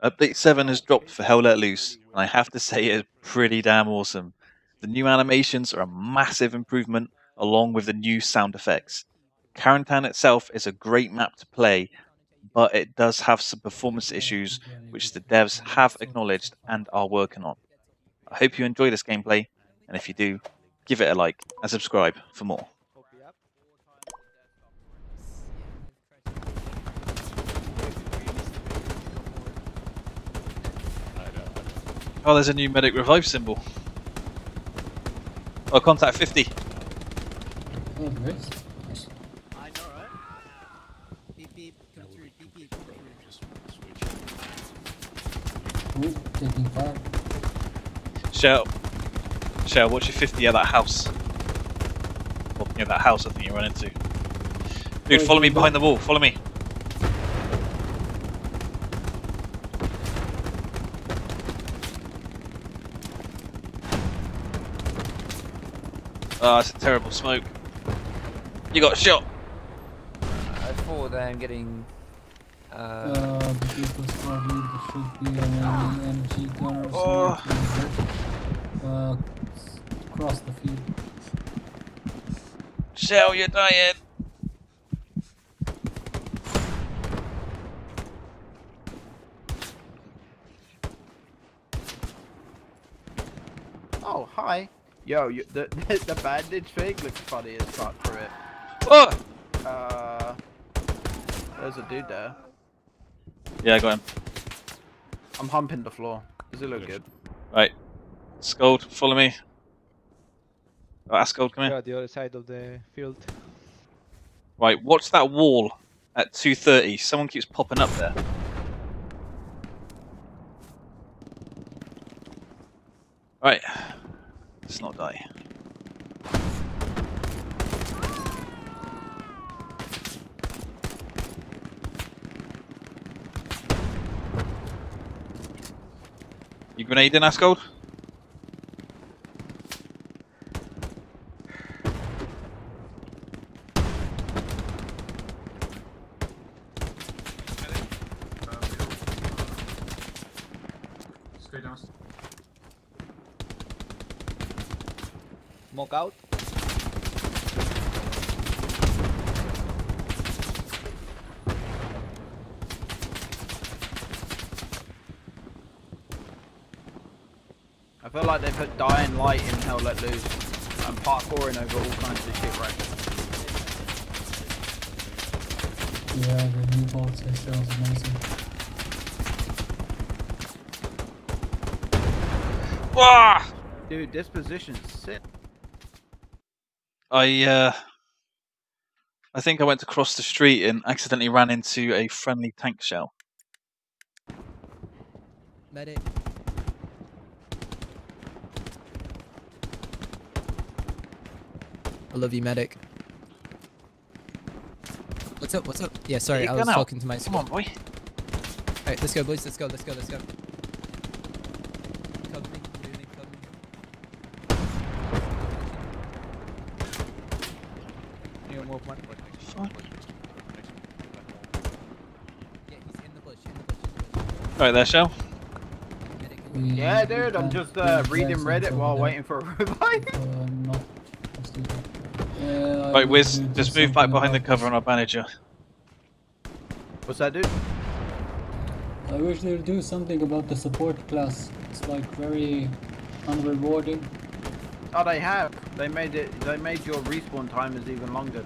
Update 7 has dropped for Hell Let Loose, and I have to say it is pretty damn awesome. The new animations are a massive improvement, along with the new sound effects. Carentan itself is a great map to play, but it does have some performance issues which the devs have acknowledged and are working on. I hope you enjoy this gameplay, and if you do, give it a like and subscribe for more. Oh, there's a new medic revive symbol. Oh, contact 50. Oh, there is. Nice. I know, right? Beep beep, come through, beep beep. Ooh, taking fire. Shell. Shell, what's your 50 at that house? Well, yeah, that house I think you run into. Dude, follow me behind the wall. Follow me. Oh, it's a terrible smoke. You got shot. I thought I'm getting. Uh, Uh, because probably there should be an energy gun or Oh. something. Uh, across the field. Shell, you're dying. Oh, hi. Yo, you, the the bandage thing looks funny as fuck for it. Oh! Uh, there's a dude there. Yeah, I got him. I'm humping the floor. Does it look good? Right. Scold, follow me. Oh, Ascold, come here. Yeah, the other side of the field. Right, watch that wall at 2.30. Someone keeps popping up there. Right. Let's not die. You grenade in, Ascold? Smoke out. I feel like they put dying light in Hell Let Loose and parkouring over all kinds of shit right Yeah, the new vault system is amazing. Wah! Dude, this position's sick. I uh, I think I went to cross the street and accidentally ran into a friendly tank shell. medic. I love you, medic. What's up? What's up? Yeah, sorry, I was out? talking to my. Come on, boy. Alright, let's go, boys. Let's go. Let's go. Let's go. Cover me. cover me, cover me. New movement. Fuck. Yeah, he's in the bush. In the bush. In the bush. Right there, shell. Yeah, dude, I'm just uh, reading Reddit while waiting for a revive. Uh, not. Let's do that. Yeah, I Right, would Wiz, just move back behind the cover on our I'll bandage you. What's that, dude? I wish they'd do something about the support class. It's like very unrewarding. Oh, they have. They made it. They made your respawn timers even longer.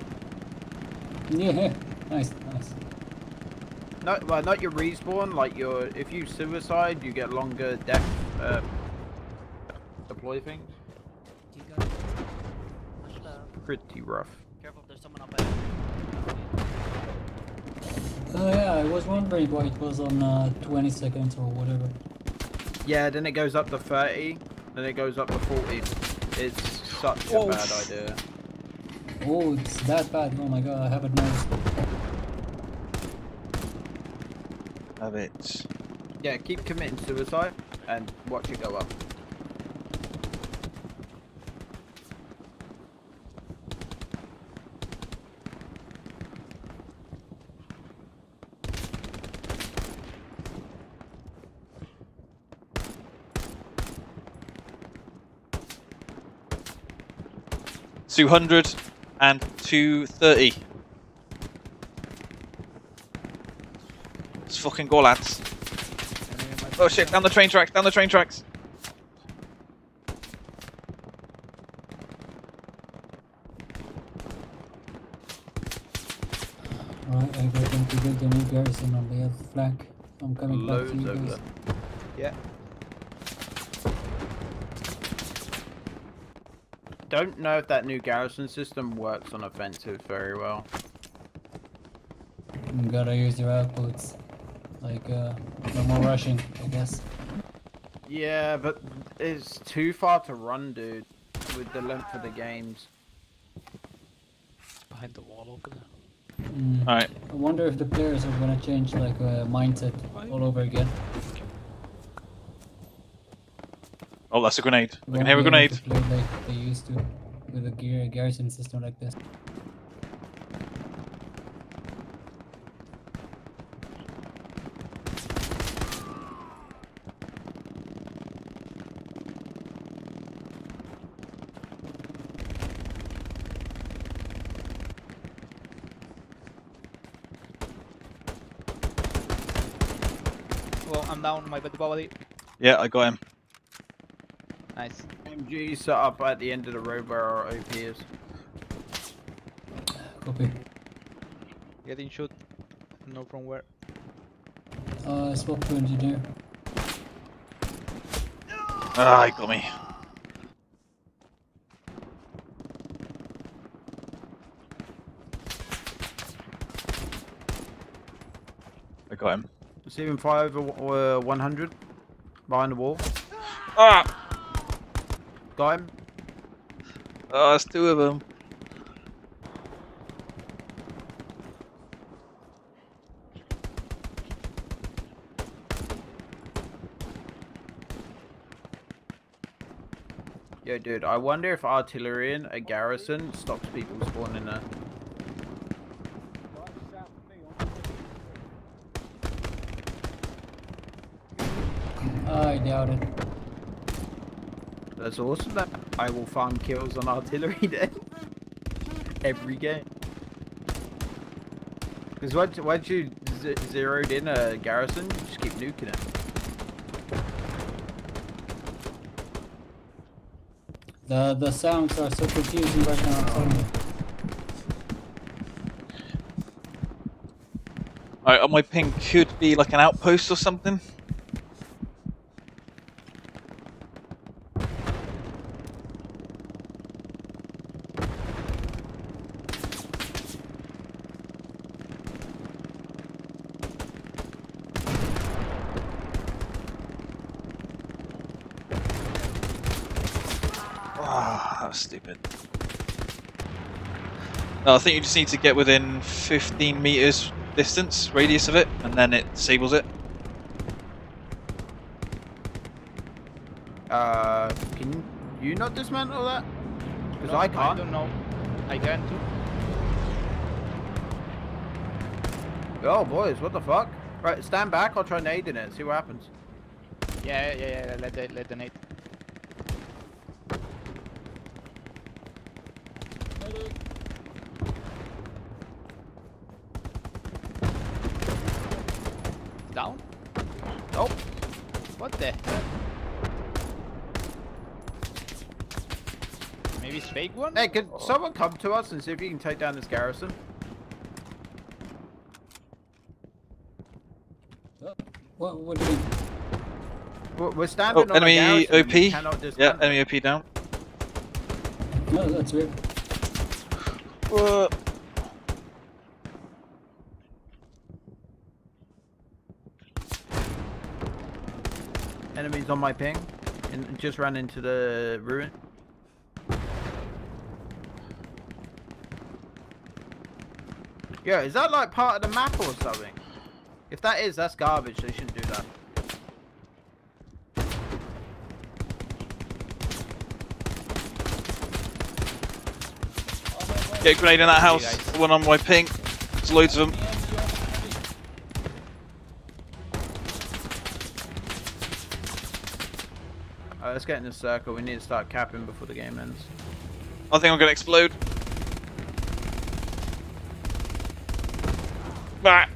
Yeah, nice, nice. No, well, not your respawn. Like your, if you suicide, you get longer death uh, deploy things. you got it. Pretty rough. Careful, there's someone up ahead. Oh yeah, I was wondering why it was on uh, 20 seconds or whatever. Yeah, then it goes up to 30, then it goes up to 40. It's such a Oh. bad idea. Oh, it's that bad. Oh my god, I haven't noticed. Have it. Yeah, keep committing suicide and watch it go up. 200 and 230. Let's fucking go, lads. Enemy in my Oh shit, down the train tracks, down the train tracks. Alright, I got them to get the new garrison on the other flank. I'm coming back to you guys. there. Yeah. Don't know if that new garrison system works on offensive very well. You gotta use your outposts. Like, uh, no more rushing, I guess. Yeah, but it's too far to run, dude, with the length of the games. Behind the wall over there. Mm. Alright, I wonder if the players are gonna change, like, uh, mindset all over again. Oh that's a grenade. I can won't hear a grenade. to play like they used to with a gear garrison system like this. Well, I'm down my body body. Yeah, I got him. Nice. MG set up at the end of the road where our OP is. Copy. Getting shot. No from where. Uh, swap to engineer. Ah, he got me. I got him. Receiving fire over uh, 100 behind the wall. Ah! Got him. Oh, there's two of them. Yo, dude, I wonder if artillery in a garrison stops people spawning there. I doubt it. That's awesome. That I will farm kills on artillery then. Every game. Because once, once you z zeroed in a garrison, you just keep nuking it. The the sounds are so confusing right now. I'm telling you. Alright, on my ping could be like an outpost or something. Ah, that stupid. No, I think you just need to get within 15 meters distance, radius of it, and then it disables it. Uh, can you not dismantle that? Because No, I I can't. I don't know. I can't too. Oh, boys, what the fuck? Right, stand back. I'll try nading it. See what happens. Yeah, yeah, yeah. Let the let the nade. Down? Nope. What the? hell? Maybe it's fake one? Hey, could Or- oh. someone come to us and see if you can take down this garrison? What what do you mean? We're, we're standing Oh, on a enemy garrison. OP. Yeah, dismantle. enemy OP down. No, that's weird. Whoa. Enemies on my ping. And just ran into the ruin. Yeah, is that like part of the map or something? If that is, that's garbage. They shouldn't do that. Get a grenade in that house. The one on my ping. There's loads of them. Alright, let's get in the circle. We need to start capping before the game ends. I think I'm gonna explode. Right.